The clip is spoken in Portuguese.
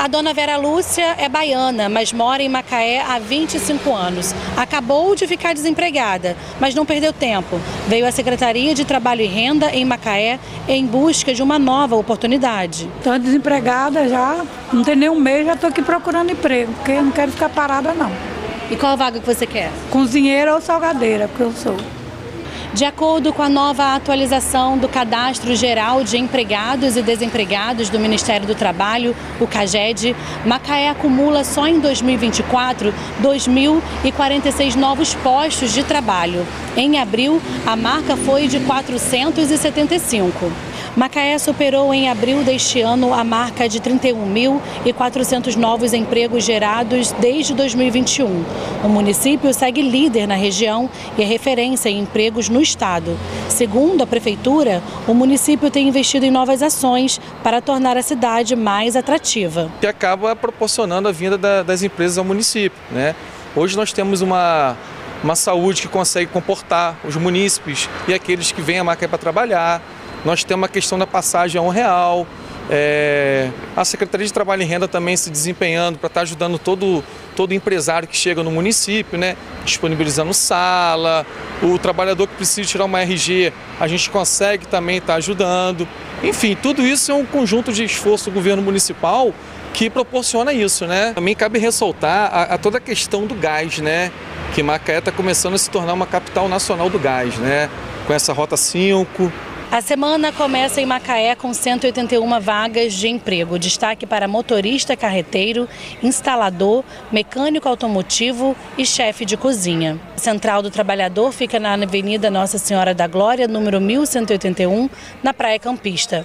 A dona Vera Lúcia é baiana, mas mora em Macaé há 25 anos. Acabou de ficar desempregada, mas não perdeu tempo. Veio à Secretaria de Trabalho e Renda em Macaé em busca de uma nova oportunidade. Estou desempregada já, não tem nem um mês, já estou aqui procurando emprego, porque eu não quero ficar parada não. E qual vaga que você quer? Cozinheira ou salgadeira, porque eu sou. De acordo com a nova atualização do Cadastro Geral de Empregados e Desempregados do Ministério do Trabalho, o CAGED, Macaé acumula só em 2024 2.046 novos postos de trabalho. Em abril, a marca foi de 475. Macaé superou em abril deste ano a marca de 31.400 novos empregos gerados desde 2021. O município segue líder na região e é referência em empregos no estado. Segundo a prefeitura, o município tem investido em novas ações para tornar a cidade mais atrativa. Que acaba proporcionando a vinda das empresas ao município. Né? Hoje nós temos uma uma saúde que consegue comportar os munícipes e aqueles que vêm a Macaé para trabalhar. Nós temos a questão da passagem a um real, é, a Secretaria de Trabalho e Renda também se desempenhando para estar tá ajudando todo, todo empresário que chega no município, né? disponibilizando sala, o trabalhador que precisa tirar uma RG, a gente consegue também estar tá ajudando. Enfim, tudo isso é um conjunto de esforço do governo municipal que proporciona isso. Né? Também cabe ressaltar a, a toda a questão do gás, né? que Macaé está começando a se tornar uma capital nacional do gás, né? com essa Rota 5, a semana começa em Macaé com 181 vagas de emprego. Destaque para motorista carreteiro, instalador, mecânico automotivo e chefe de cozinha. A Central do Trabalhador fica na Avenida Nossa Senhora da Glória, número 1181, na Praia Campista.